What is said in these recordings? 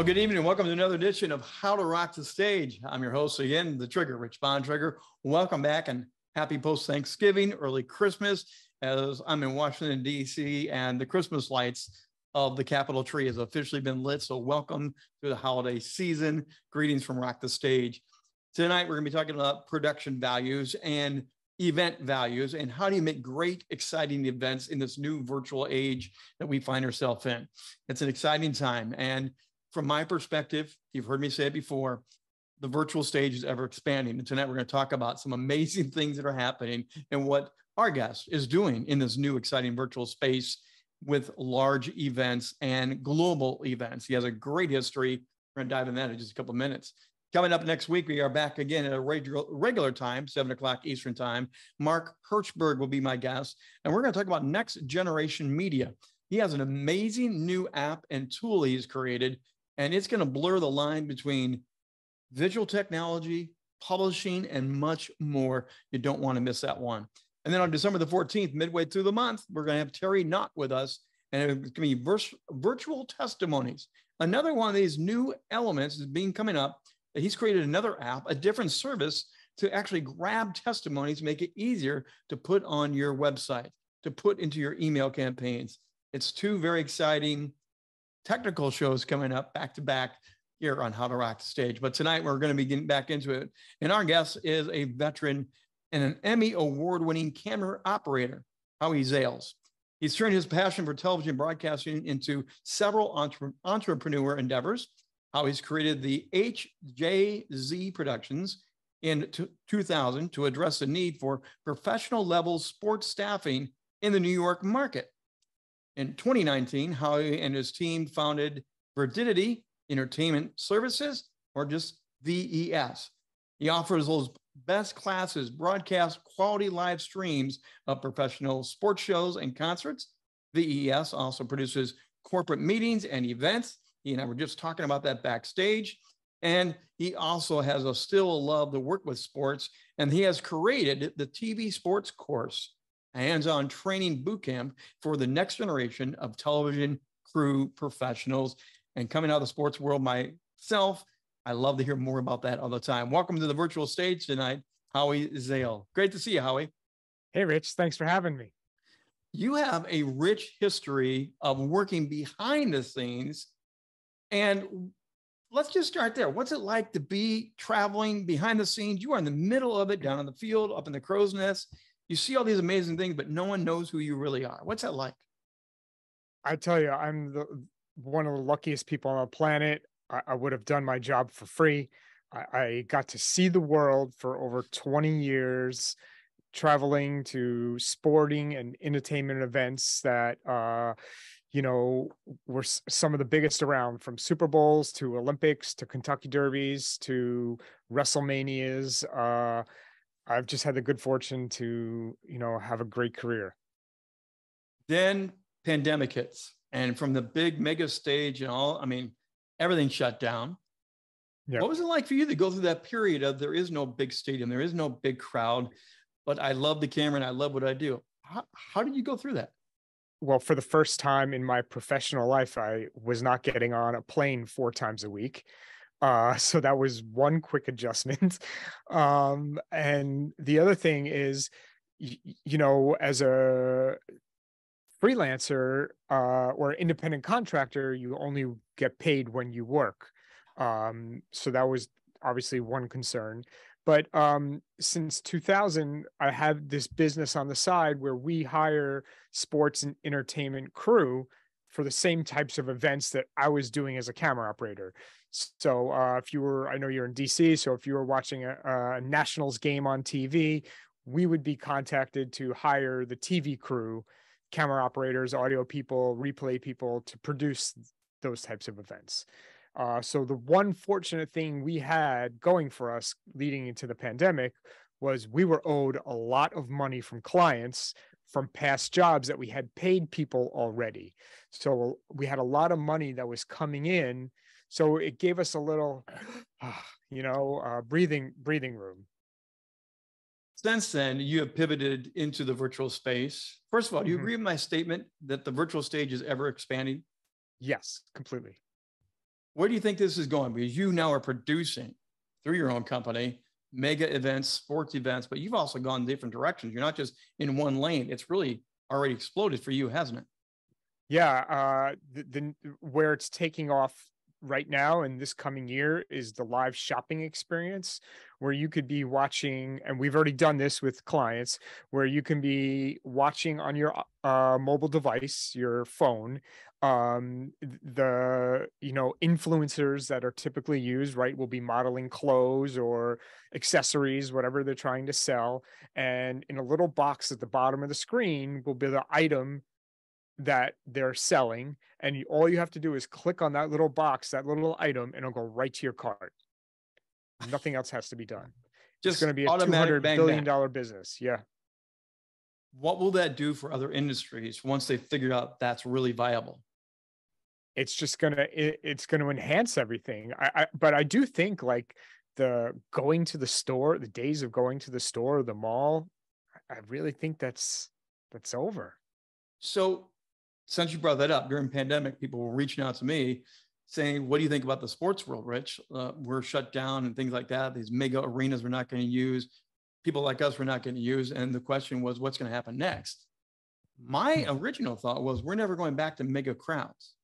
Well, good evening. Welcome to another edition of How to Rock the Stage. I'm your host again, the Trigger, Rich Bontrager. Welcome back and happy post Thanksgiving, early Christmas, as I'm in Washington, D.C., and the Christmas lights of the Capitol tree has officially been lit. So, welcome to the holiday season. Greetings from Rock the Stage. Tonight, we're going to be talking about production values and event values and how do you make great, exciting events in this new virtual age that we find ourselves in. It's an exciting time. And from my perspective, you've heard me say it before, the virtual stage is ever expanding. And tonight we're going to talk about some amazing things that are happening and what our guest is doing in this new exciting virtual space with large events and global events. He has a great history. We're going to dive in that in just a couple of minutes. Coming up next week, we are back again at a regular, regular time, seven o'clock Eastern time. Mark Herschberg will be my guest, and we're going to talk about next generation media. He has an amazing new app and tool he's created and it's going to blur the line between visual technology, publishing, and much more. You don't want to miss that one. And then on December the 14th, midway through the month, we're going to have Terry Knott with us, and it's going to be vers- virtual testimonies. Another one of these new elements is being coming up. He's created another app, a different service to actually grab testimonies, make it easier to put on your website, to put into your email campaigns. It's two very exciting technical shows coming up back to back here on How to Rock the Stage. But tonight we're going to be getting back into it. And our guest is a veteran and an Emmy award winning camera operator, Howie Zales. He's turned his passion for television broadcasting into several entre- entrepreneur endeavors. Howie's created the HJZ Productions in t- 2000 to address the need for professional level sports staffing in the New York market. In 2019, Howie and his team founded Viridity Entertainment Services, or just VES. He offers those best classes, broadcast quality live streams of professional sports shows and concerts. VES also produces corporate meetings and events. He and I were just talking about that backstage. And he also has a still love to work with sports, and he has created the TV sports course hands-on training boot camp for the next generation of television crew professionals. And coming out of the sports world myself, I love to hear more about that all the time. Welcome to the virtual stage tonight, Howie Zale. Great to see you, Howie. Hey, Rich. Thanks for having me. You have a rich history of working behind the scenes. And let's just start there. What's it like to be traveling behind the scenes? You are in the middle of it, down in the field, up in the crow's nest you see all these amazing things, but no one knows who you really are. What's that like? I tell you, I'm the one of the luckiest people on the planet. I, I would have done my job for free. I, I got to see the world for over 20 years, traveling to sporting and entertainment events that uh, you know, were some of the biggest around from Super Bowls to Olympics to Kentucky Derbies to WrestleManias. Uh, I've just had the good fortune to, you know, have a great career. Then pandemic hits, and from the big mega stage and all, I mean, everything shut down. Yep. What was it like for you to go through that period of there is no big stadium, there is no big crowd, but I love the camera and I love what I do. How, how did you go through that? Well, for the first time in my professional life, I was not getting on a plane four times a week. Uh, so that was one quick adjustment. Um, and the other thing is, you, know, as a freelancer uh, or independent contractor, you only get paid when you work. Um, so that was obviously one concern. But um, since 2000, I have this business on the side where we hire sports and entertainment crew for the same types of events that I was doing as a camera operator. So uh, if you were, I know you're in DC, so if you were watching a, a Nationals game on TV, we would be contacted to hire the TV crew, camera operators, audio people, replay people to produce those types of events. Uh, so the one fortunate thing we had going for us leading into the pandemic was we were owed a lot of money from clients from past jobs that we had paid people already. So we had a lot of money that was coming in so it gave us a little you know uh, breathing breathing room since then you have pivoted into the virtual space first of all do you mm-hmm. agree with my statement that the virtual stage is ever expanding yes completely Where do you think this is going? Because you now are producing through your own company mega events, sports events, but you've also gone different directions. You're not just in one lane. It's really already exploded for you, hasn't it? Yeah, uh, the, the where it's taking off right now and this coming year is the live shopping experience where you could be watching and we've already done this with clients where you can be watching on your uh, mobile device your phone um the you know influencers that are typically used right will be modeling clothes or accessories whatever they're trying to sell and in a little box at the bottom of the screen will be the item that they're selling and you, all you have to do is click on that little box that little item and it'll go right to your cart. Nothing else has to be done. Just it's going to be a 200 bang, billion dollar business. Yeah. What will that do for other industries once they figure out that's really viable? It's just gonna it, it's gonna enhance everything. I, I but i do think like the going to the store the days of going to the store the mall i really think that's that's over. So since you brought that up during pandemic, people were reaching out to me saying, "What do you think about the sports world, Rich? Uh, we're shut down and things like that. These mega arenas we're not going to use. People like us we're not going to use." And the question was, "What's going to happen next?" My hmm. original thought was, "We're never going back to mega crowds."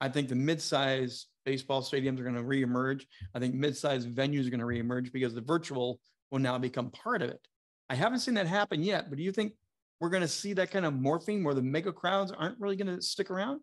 I think the mid-size baseball stadiums are going to reemerge. I think mid-size venues are going to reemerge because the virtual will now become part of it. I haven't seen that happen yet, but do you think we're going to see that kind of morphing where the mega crowds aren't really going to stick around?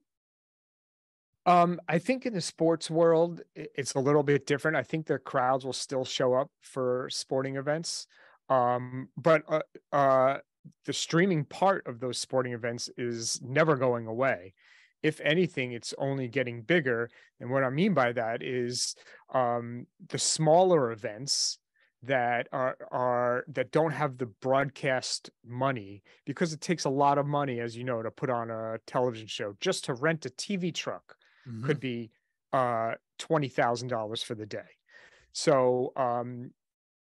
Um, I think in the sports world, it's a little bit different. I think the crowds will still show up for sporting events. Um, but uh, uh, the streaming part of those sporting events is never going away. If anything, it's only getting bigger. And what I mean by that is um, the smaller events that are are that don't have the broadcast money because it takes a lot of money as you know to put on a television show just to rent a tv truck mm-hmm. could be uh $20000 for the day so um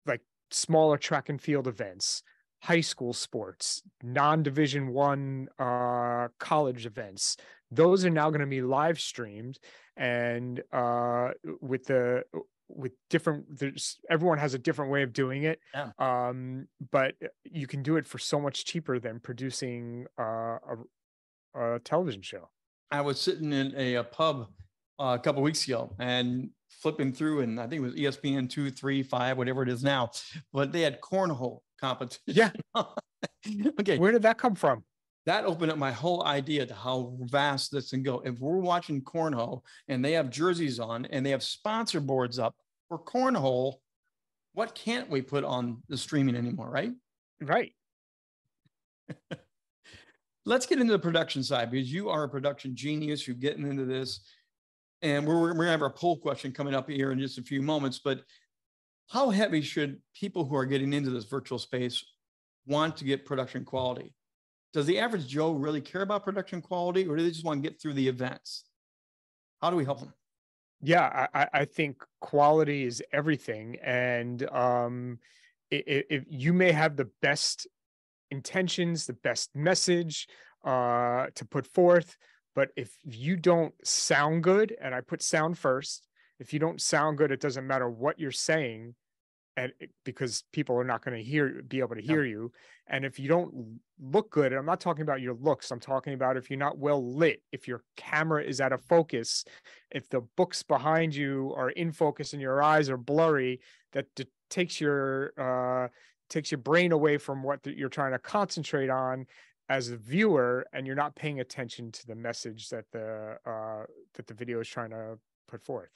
like smaller track and field events high school sports non-division one uh college events those are now going to be live streamed and uh with the with different there's everyone has a different way of doing it. Yeah. um but you can do it for so much cheaper than producing uh, a, a television show. I was sitting in a, a pub uh, a couple weeks ago and flipping through and i think it was espn 2 3 5 whatever it is now but they had cornhole competition. Yeah. Okay. Where did that come from that opened up my whole idea to how vast this can go. If we're watching cornhole and they have jerseys on and they have sponsor boards up for cornhole, what can't we put on the streaming anymore, right? Right. Let's get into the production side because you are a production genius. You're getting into this. And we're, we're going to have our poll question coming up here in just a few moments. But how heavy should people who are getting into this virtual space want to get production quality? Does the average Joe really care about production quality or do they just want to get through the events? How do we help them? Yeah, I, I think quality is everything. And um, if, if you may have the best intentions, the best message uh, to put forth, but if you don't sound good, and I put sound first, if you don't sound good, it doesn't matter what you're saying, and because people are not going to hear be able to hear yeah. you and if you don't look good and i'm not talking about your looks i'm talking about if you're not well lit if your camera is out of focus if the books behind you are in focus and your eyes are blurry that d- takes your uh takes your brain away from what the, you're trying to concentrate on as a viewer and you're not paying attention to the message that the uh that the video is trying to put forth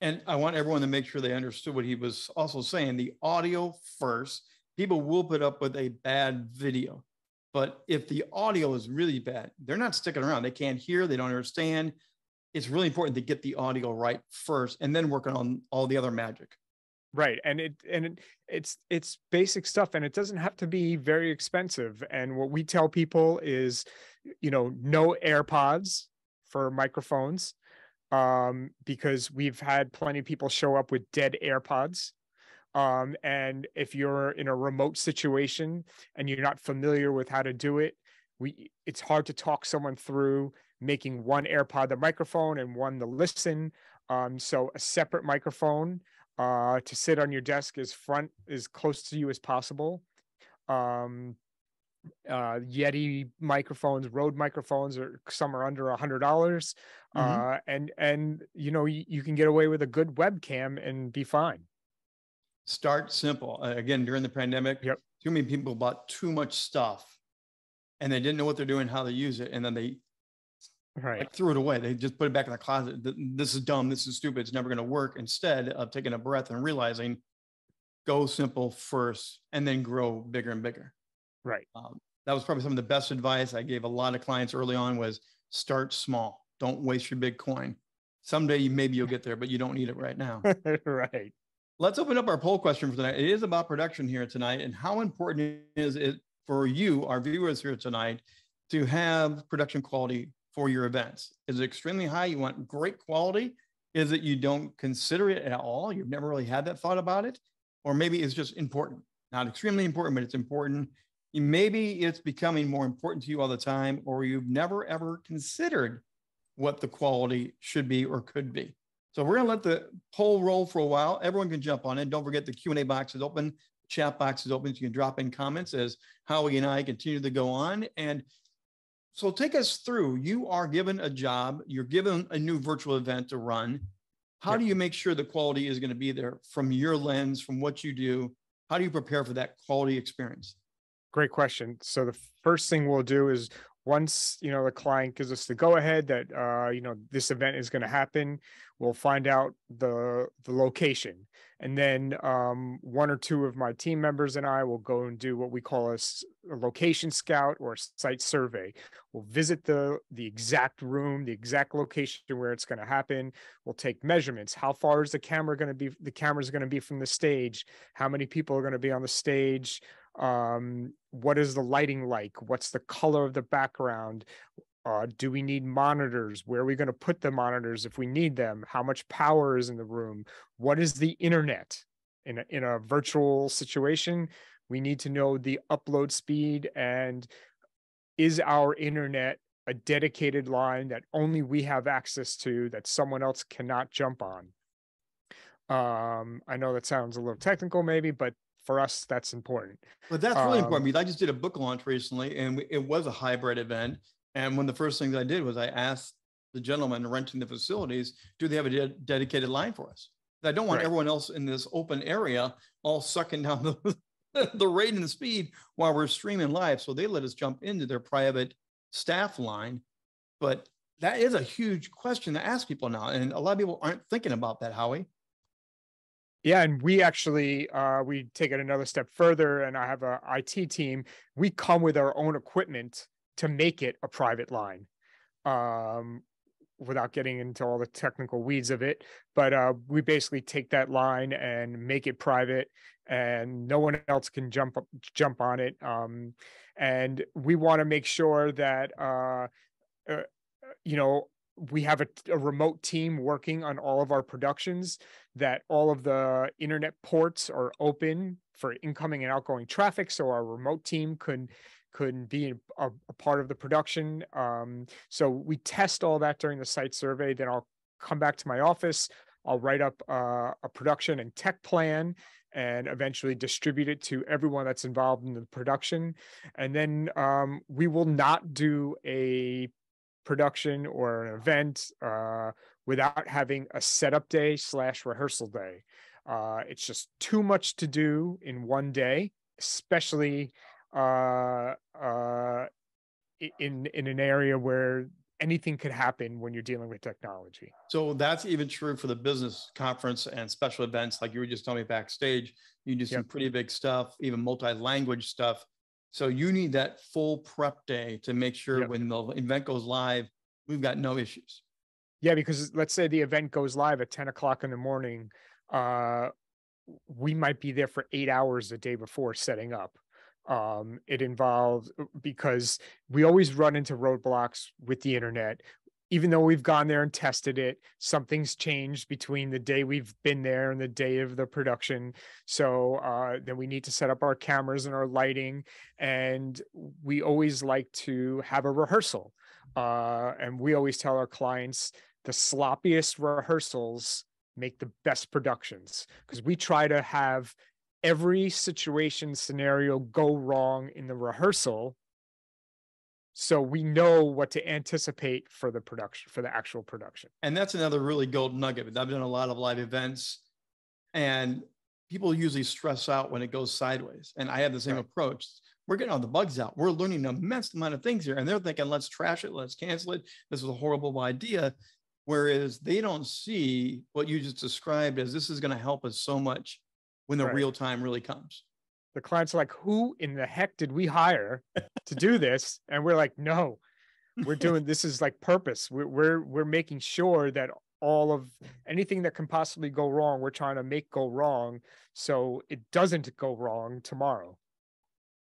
and I want everyone to make sure they understood what he was also saying the audio first. People will put up with a bad video. But if the audio is really bad, they're not sticking around. They can't hear, they don't understand. It's really important to get the audio right first and then working on all the other magic. Right. And it and it, it's it's basic stuff and it doesn't have to be very expensive. And what we tell people is, you know, no AirPods for microphones um, because we've had plenty of people show up with dead AirPods. Um, and if you're in a remote situation and you're not familiar with how to do it, we it's hard to talk someone through making one AirPod the microphone and one the listen. Um, so a separate microphone uh, to sit on your desk as front as close to you as possible. Um, uh, Yeti microphones, Rode microphones, or some are under a hundred dollars, mm-hmm. uh, and and you know you, you can get away with a good webcam and be fine. Start simple. Uh, again, during the pandemic, yep. too many people bought too much stuff, and they didn't know what they're doing, how they use it, and then they right like, threw it away. They just put it back in the closet. This is dumb. This is stupid. It's never going to work. Instead of taking a breath and realizing, go simple first, and then grow bigger and bigger. Right. Um, that was probably some of the best advice I gave a lot of clients early on was start small. Don't waste your big coin. Someday you, maybe you'll get there, but you don't need it right now. right. Let's open up our poll question for tonight. It is about production here tonight and how important is it for you, our viewers here tonight, to have production quality for your events? Is it extremely high? You want great quality? Is it you don't consider it at all? You've never really had that thought about it? Or maybe it's just important, not extremely important, but it's important maybe it's becoming more important to you all the time, or you've never ever considered what the quality should be or could be. So we're going to let the poll roll for a while. Everyone can jump on it. Don't forget the Q&A box is open, chat box is open. So you can drop in comments as Howie and I continue to go on. And so take us through. You are given a job. You're given a new virtual event to run. How do you make sure the quality is going to be there from your lens, from what you do? How do you prepare for that quality experience? Great question. So the first thing we'll do is once you know the client gives us the go ahead that uh, you know this event is going to happen, we'll find out the the location, and then um, one or two of my team members and I will go and do what we call a, a location scout or site survey. We'll visit the the exact room, the exact location where it's going to happen. We'll take measurements. How far is the camera going to be? The camera is going to be from the stage. How many people are going to be on the stage? Um, what is the lighting like? What's the color of the background? Uh, do we need monitors? Where are we going to put the monitors if we need them? How much power is in the room? What is the internet? In a, in a virtual situation we need to know the upload speed and is our internet a dedicated line that only we have access to that someone else cannot jump on? Um i know that sounds a little technical maybe but for us, that's important. But that's really um, important because I just did a book launch recently and it was a hybrid event. And one of the first things I did was I asked the gentleman renting the facilities, do they have a de- dedicated line for us? I don't want right. everyone else in this open area all sucking down the, the rate and the speed while we're streaming live. So they let us jump into their private staff line. But that is a huge question to ask people now. And a lot of people aren't thinking about that, Howie. Yeah, and we actually uh, we take it another step further, and I have a IT team. We come with our own equipment to make it a private line, um, without getting into all the technical weeds of it. But uh, we basically take that line and make it private, and no one else can jump jump on it. Um, and we want to make sure that uh, uh, you know we have a, a, remote team working on all of our productions that all of the internet ports are open for incoming and outgoing traffic so our remote team could could be a, a part of the production. Um, so we test all that during the site survey then i'll come back to my office i'll write up uh, a production and tech plan and eventually distribute it to everyone that's involved in the production. And then um, we will not do a production or an event uh, without having a setup day slash rehearsal day. Uh, it's just too much to do in one day, especially uh, uh, in in an area where anything could happen when you're dealing with technology. So that's even true for the business conference and special events, like you were just telling me backstage. You do some yep. pretty big stuff, even multi-language stuff. So you need that full prep day to make sure yep. when the event goes live, we've got no issues. Yeah, because let's say the event goes live at 10 o'clock in the morning. Uh, we might be there for eight hours the day before setting up. Um, it involves because we always run into roadblocks with the internet even though we've gone there and tested it, something's changed between the day we've been there and the day of the production. So uh, then we need to set up our cameras and our lighting. And we always like to have a rehearsal. uh, and we always tell our clients the sloppiest rehearsals make the best productions because we try to have every situation scenario go wrong in the rehearsal. So we know what to anticipate for the production for the actual production. And that's another really gold nugget. I've done a lot of live events and people usually stress out when it goes sideways and i have the same right. approach. We're getting all the bugs out. We're learning an immense amount of things here and they're thinking let's trash it. Let's cancel it. This is a horrible idea whereas they don't see what you just described as this is going to help us so much when the right. real time really comes the clients are like, who in the heck did we hire to do this? And we're like, no, we're doing this is like purpose. We're, we're, we're making sure that all of anything that can possibly go wrong, we're trying to make go wrong. So it doesn't go wrong tomorrow.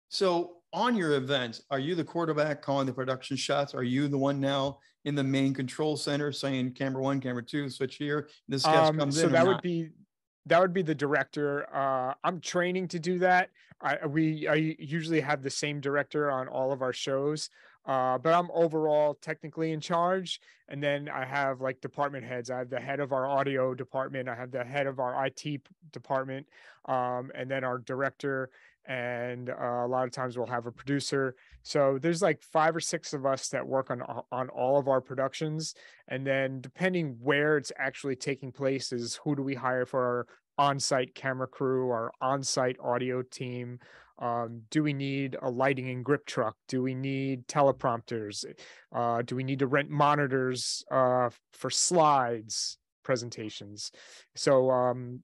So on your events, are you the quarterback calling the production shots? Are you the one now in the main control center saying camera one, camera two, switch here? This guest um, comes so in. So that would be that would be the director. Uh, I'm training to do that. I we I usually have the same director on all of our shows, uh, but I'm overall technically in charge. And then I have like department heads. I have the head of our audio department. I have the head of our IT department, um, and then our director. And uh, a lot of times we'll have a producer. So there's like five or six of us that work on on all of our productions. And then depending where it's actually taking place is who do we hire for our on-site camera crew, our on-site audio team? Um, do we need a lighting and grip truck? Do we need teleprompters? Uh, do we need to rent monitors uh, for slides presentations? So um,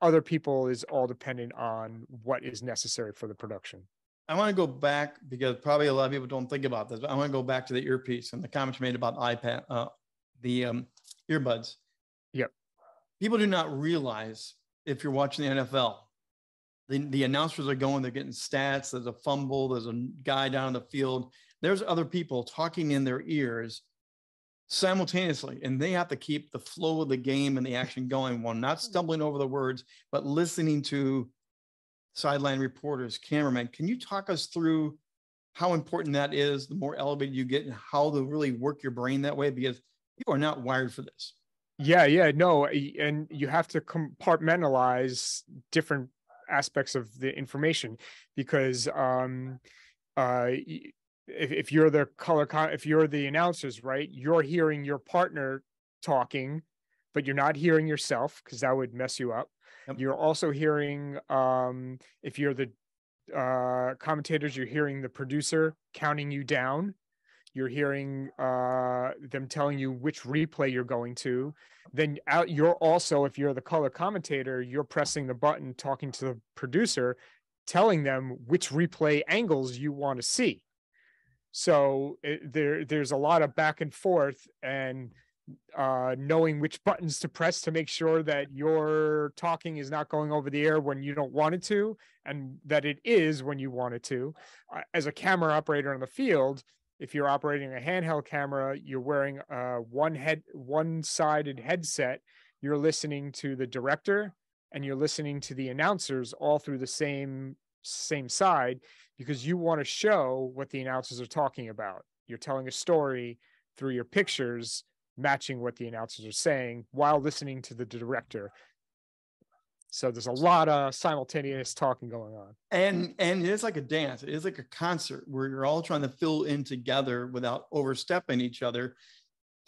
other people is all dependent on what is necessary for the production. I want to go back because probably a lot of people don't think about this. But I want to go back to the earpiece and the comments made about iPad, uh, the um, earbuds. Yep people do not realize if you're watching the NFL, the, the announcers are going, they're getting stats. There's a fumble. There's a guy down in the field. There's other people talking in their ears simultaneously, and they have to keep the flow of the game and the action going while not stumbling over the words, but listening to sideline reporters, cameramen. Can you talk us through how important that is? The more elevated you get, and how to really work your brain that way, because people are not wired for this. Yeah, yeah, no, and you have to compartmentalize different aspects of the information because um uh if, if you're the color con- if you're the announcers right you're hearing your partner talking but you're not hearing yourself because that would mess you up. Yep. you're also hearing um if you're the uh commentators you're hearing the producer counting you down. You're hearing uh, them telling you which replay you're going to. Then out you're also if you're the color commentator you're pressing the button talking to the producer telling them which replay angles you want to see so it, there there's a lot of back and forth and uh, knowing which buttons to press to make sure that your talking is not going over the air when you don't want it to and that it is when you want it to uh, as a camera operator on the field if you're operating a handheld camera, you're wearing a one head one-sided headset. You're listening to the director and you're listening to the announcers all through the same same side because you want to show what the announcers are talking about. You're telling a story through your pictures matching what the announcers are saying while listening to the director so there's a lot of simultaneous talking going on. And and it's like a dance. It is like a concert where you're all trying to fill in together without overstepping each other.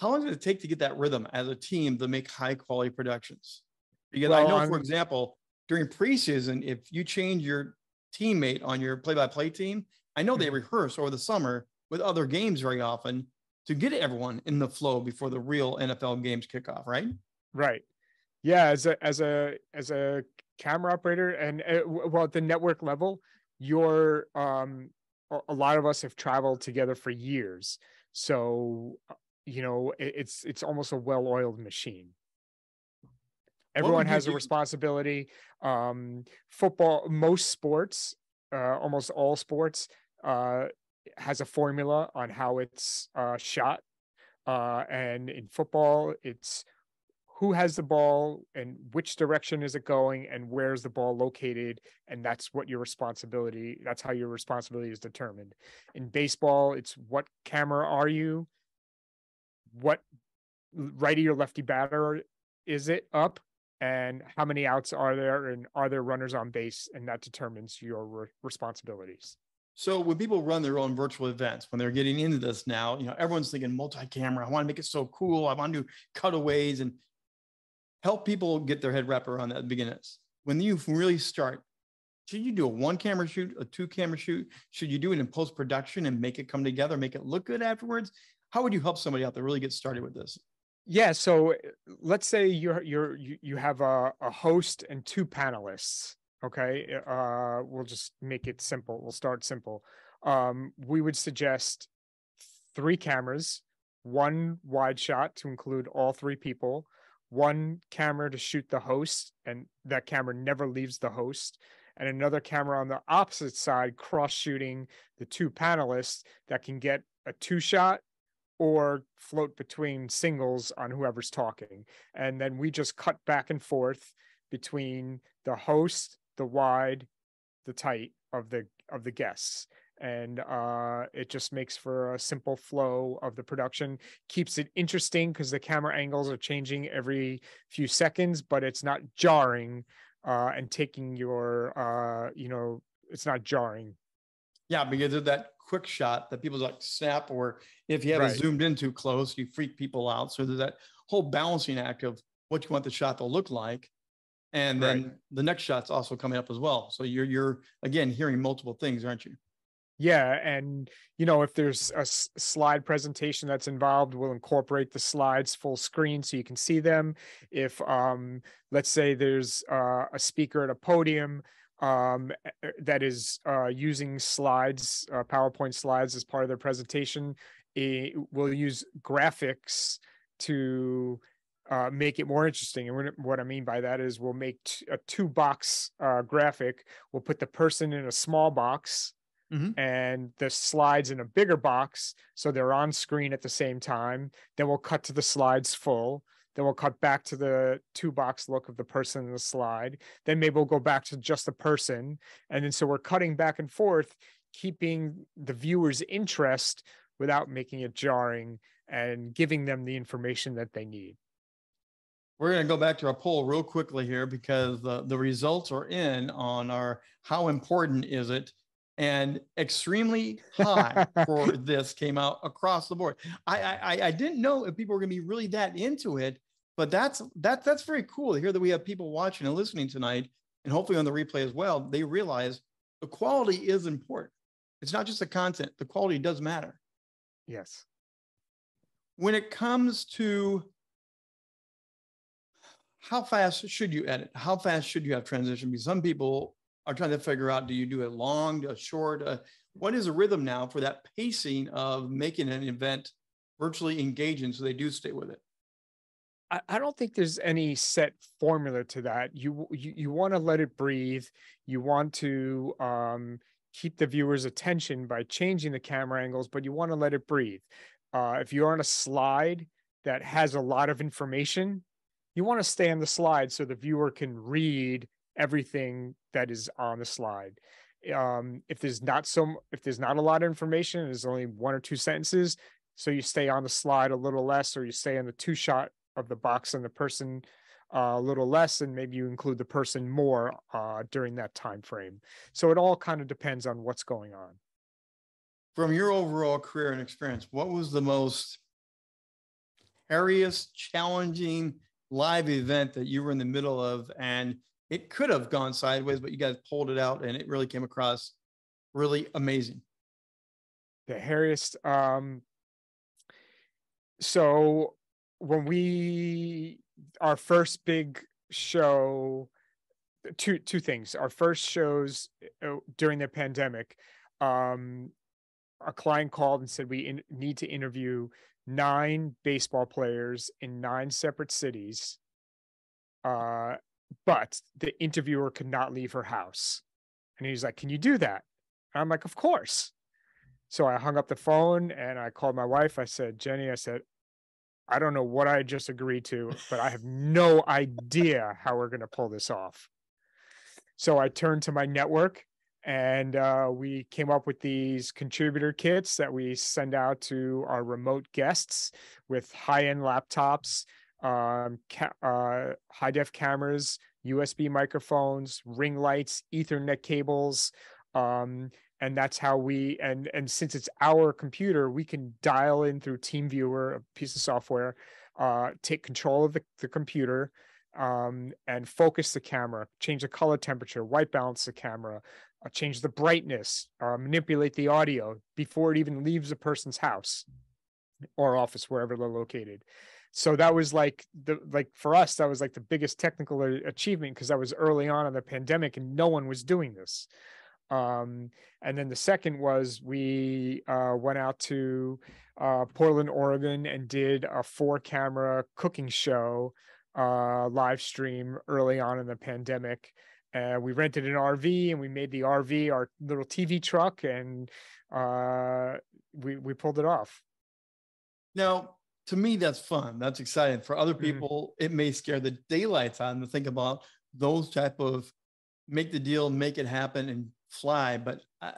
How long does it take to get that rhythm as a team to make high quality productions? Because well, I know, I'm, for example, during preseason, if you change your teammate on your play-by-play team, I know they mm-hmm. rehearse over the summer with other games very often to get everyone in the flow before the real NFL games kick off, right? Right yeah as a as a as a camera operator and uh, well at the network level you're um a lot of us have traveled together for years so uh, you know it's it's almost a well-oiled machine everyone has a responsibility um football most sports uh almost all sports uh has a formula on how it's uh shot. Uh and in football it's who has the ball and which direction is it going and where's the ball located and that's what your responsibility that's how your responsibility is determined. In baseball it's what camera are you? What righty or lefty batter is it up and how many outs are there and are there runners on base and that determines your re- responsibilities so when people run their own virtual events, when they're getting into this now, you know, everyone's thinking multi-camera. I want to make it so cool. I want to do cutaways and help people get their head wrapped around that beginners. When you really start, should you do a one camera shoot, a two camera shoot? Should you do it in post production and make it come together, make it look good afterwards? How would you help somebody out there really get started with this? Yeah, so let's say you're you're you, have a, a host and two panelists Okay. Uh, we'll just make it simple. We'll start simple. Um, we would suggest three cameras, one wide shot to include all three people, one camera to shoot the host, and that camera never leaves the host, and another camera on the opposite side, cross shooting the two panelists that can get a two shot or float between singles on whoever's talking. And then we just cut back and forth between the host the wide, the tight of the of the guests. And uh, it just makes for a simple flow of the production. Keeps it interesting because the camera angles are changing every few seconds but it's not jarring uh, and taking your uh, you know it's not jarring. Yeah because of that quick shot that people like snap or if you have right. it zoomed in too close you freak people out. So there's that whole balancing act of what you want the shot to look like. And then right. the next shot's also coming up as well. So you're you're again hearing multiple things aren't you? Yeah and you know if there's a s- slide presentation that's involved we'll incorporate the slides full screen so you can see them. If um let's say there's uh, a speaker at a podium um that is uh using slides uh, powerpoint slides as part of their presentation it, we'll use graphics to uh, make it more interesting. And what I mean by that is we'll make a two box uh, graphic. We'll put the person in a small box mm-hmm. and the slides in a bigger box. So they're on screen at the same time. Then we'll cut to the slides full. Then we'll cut back to the two box look of the person in the slide. Then maybe we'll go back to just the person. And then so we're cutting back and forth, keeping the viewer's interest without making it jarring and giving them the information that they need. We're going to go back to our poll real quickly here because the, the results are in on our how important is it and extremely high for this came out across the board. I, I I didn't know if people were going to be really that into it, but that's that that's very cool to hear that we have people watching and listening tonight, and hopefully on the replay as well. They realize the quality is important. It's not just the content; the quality does matter. Yes. When it comes to how fast should you edit? How fast should you have transition? Because some people are trying to figure out: do you do it long, a short? Uh, what is the rhythm now for that pacing of making an event virtually engaging, so they do stay with it? I, don't think there's any set formula to that. You you, you want to let it breathe. You want to um, keep the viewer's attention by changing the camera angles, but you want to let it breathe. Uh, if you're on a slide that has a lot of information, you want to stay on the slide so the viewer can read everything that is on the slide. Um, if there's not so if there's not a lot of information, there's only one or two sentences, so you stay on the slide a little less, or you stay in the two shot of the box and the person uh, a little less, and maybe you include the person more uh, during that time frame. So it all kind of depends on what's going on. From your overall career and experience, what was the most hairiest, challenging live event that you were in the middle of and it could have gone sideways, but you guys pulled it out and it really came across really amazing. The hairiest. Um, so when we our first big show, two two things. Our first shows uh, during the pandemic, um, a client called and said we in, need to interview nine baseball players in nine separate cities. Uh, but the interviewer could not leave her house. And he's like, Can you do that? And I'm like, Of course. So I hung up the phone and I called my wife. I said, Jenny, I said, I don't know what I just agreed to, but I have no idea how we're going to pull this off. So I turned to my network and uh, we came up with these contributor kits that we send out to our remote guests with high-end laptops um, ca- uh, high def cameras usb microphones ring lights ethernet cables um, and that's how we and and since it's our computer we can dial in through teamviewer a piece of software uh, take control of the, the computer um, and focus the camera change the color temperature white balance the camera uh, change the brightness uh, manipulate the audio before it even leaves a person's house or office wherever they're located. So that was like the like for us that was like the biggest technical achievement because that was early on in the pandemic and no one was doing this um, and then the second was we uh, went out to uh, Portland, Oregon, and did a four camera cooking show uh, live stream early on in the pandemic. Uh, we rented an RV and we made the RV our little TV truck, and uh, we we pulled it off. Now, to me, that's fun. That's exciting. For other mm-hmm. people, mm-hmm. it may scare the daylights out to think about those type of make the deal, make it happen, and fly, but I,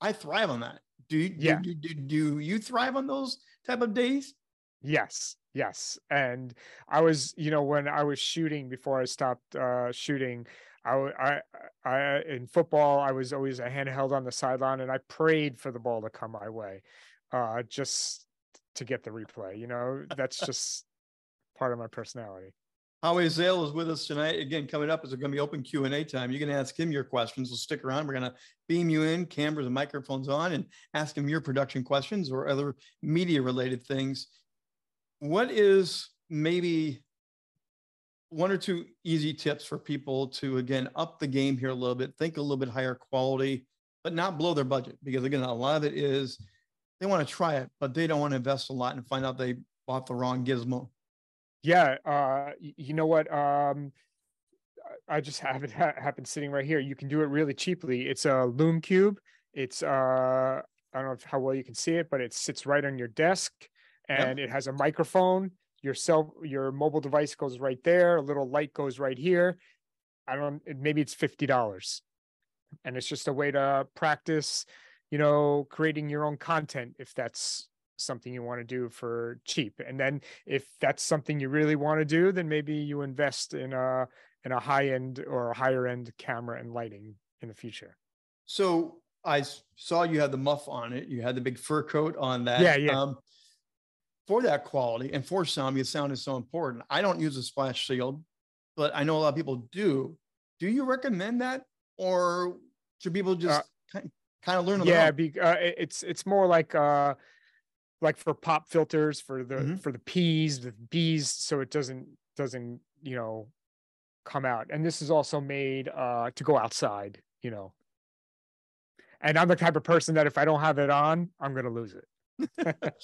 I thrive on that. Do you, yeah. do, do, do you thrive on those type of days? Yes, yes. And I was, you know, when I was shooting before I stopped uh, shooting, I, I, I, in football, I was always a handheld on the sideline, and I prayed for the ball to come my way, uh, just to get the replay. You know, that's just part of my personality. Howie Zale is with us tonight. Again, coming up is going to be open Q&A time. You can ask him your questions. So stick around. We're going to beam you in, cameras and microphones on, and ask him your production questions or other media related things. What is maybe one or two easy tips for people to, again, up the game here a little bit, think a little bit higher quality, but not blow their budget? Because again, a lot of it is they want to try it, but they don't want to invest a lot and find out they bought the wrong gizmo. Yeah, uh, you know what? Um, I just have it ha- happen sitting right here. You can do it really cheaply. It's a Lume Cube. It's uh, I don't know how well you can see it, but it sits right on your desk, and yep. it has a microphone. Your cell, your mobile device goes right there. A little light goes right here. I don't. Maybe it's fifty dollars, and it's just a way to practice. You know, creating your own content if that's something you want to do for cheap. And then if that's something you really want to do, then maybe you invest in a in a high end or a higher end camera and lighting in the future. So I saw you had the muff on it. You had the big fur coat on that. Yeah, yeah. Um, for that quality and for sound, because sound is so important. I don't use a splash shield, but I know a lot of people do. Do you recommend that, or should people just uh, kind, kind of learn? Yeah, be, uh, it's it's more like uh, like for pop filters for the mm-hmm. for the P's, the B's, so it doesn't doesn't you know come out. And this is also made uh to go outside, you know. And I'm the type of person that if I don't have it on, I'm gonna lose it.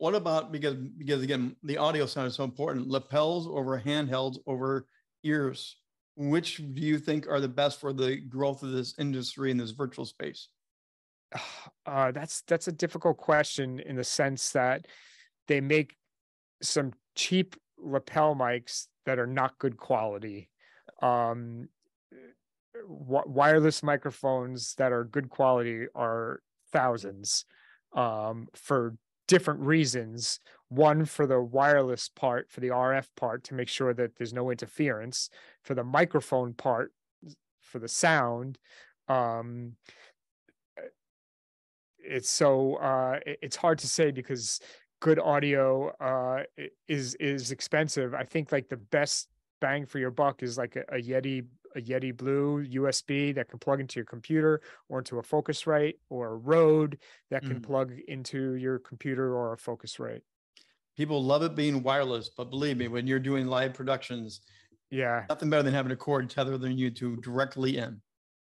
what about because because again the audio sound is so important lapels over handhelds over ears which do you think are the best for the growth of this industry in this virtual space uh, that's that's a difficult question in the sense that they make some cheap lapel mics that are not good quality. Um, w- wireless microphones that are good quality are thousands um, for different reasons. One for the wireless part, for the RF part, to make sure that there's no interference. For the microphone part, for the sound. Um, it's so uh, it's hard to say because good audio uh, is is expensive. I think like the best bang for your buck is like a, a Yeti a Yeti Blue USB that can plug into your computer or into a Focusrite or a Rode that can mm. plug into your computer or a Focusrite. People love it being wireless, but believe me, when you're doing live productions, yeah, nothing better than having a cord tethering you to directly in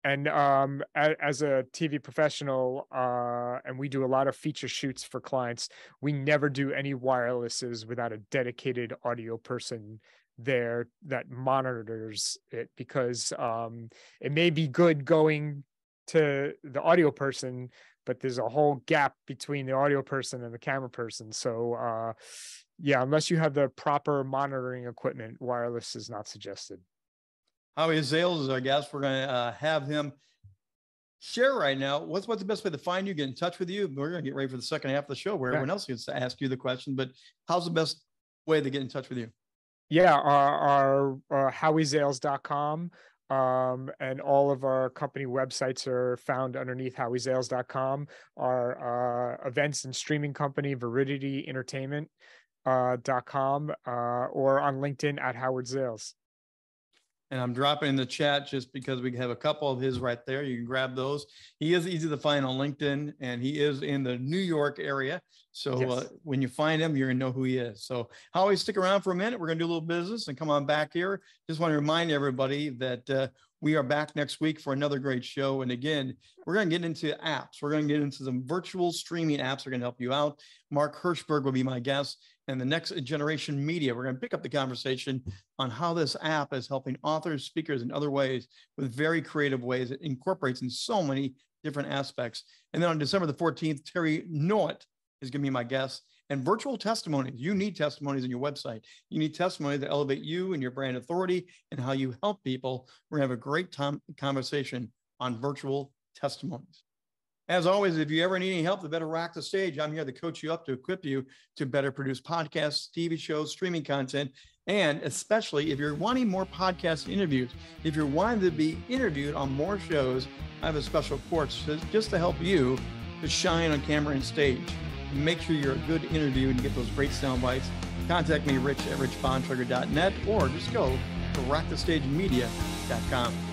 and um, as a TV professional, uh, and we do a lot of feature shoots for clients, we never do any wirelesses without a dedicated audio person there that monitors it because um, it may be good going to the audio person, but there's a whole gap between the audio person and the camera person. So uh, yeah, unless you have the proper monitoring equipment, wireless is not suggested. Howie Zales is our guest. We're going to uh, have him share right now. What's what's the best way to find you, get in touch with you? We're going to get ready for the second half of the show where yeah. everyone else gets to ask you the question. But how's the best way to get in touch with you? Yeah, our, our uh, howiezales.com um, and all of our company websites are found underneath howiezales.com. Our uh, events and streaming company, Viridity Entertainment. Uh, dot com uh, or on LinkedIn at Howard Zales. And I'm dropping in the chat just because we have a couple of his right there. You can grab those. He is easy to find on LinkedIn and he is in the New York area. So uh, yes. uh, when you find him, you're going to know who he is. So Howie, stick around for a minute. We're going to do a little business and come on back here. Just want to remind everybody that uh, we are back next week for another great show. And again, we're going to get into apps. We're going to get into some virtual streaming apps that are going to help you out. Mark Hirschberg will be my guest and the next generation media. We're going to pick up the conversation on how this app is helping authors, speakers, and other ways with very creative ways. It incorporates in so many different aspects. And then on December the 14th, Terry Noet is going to be my guest. And virtual testimonies. You need testimonies on your website. You need testimonies to elevate you and your brand authority and how you help people. We're going to have a great time conversation on virtual testimonies. As always, if you ever need any help to better rock the stage, I'm here to coach you up to equip you to better produce podcasts, TV shows, streaming content, and especially if you're wanting more podcast interviews, if you're wanting to be interviewed on more shows, I have a special course just to help you to shine on camera and stage. Make sure you're a good interview and get those great sound bites. Contact me, rich at richbontrager.net, or just go to rockthestagemedia.com.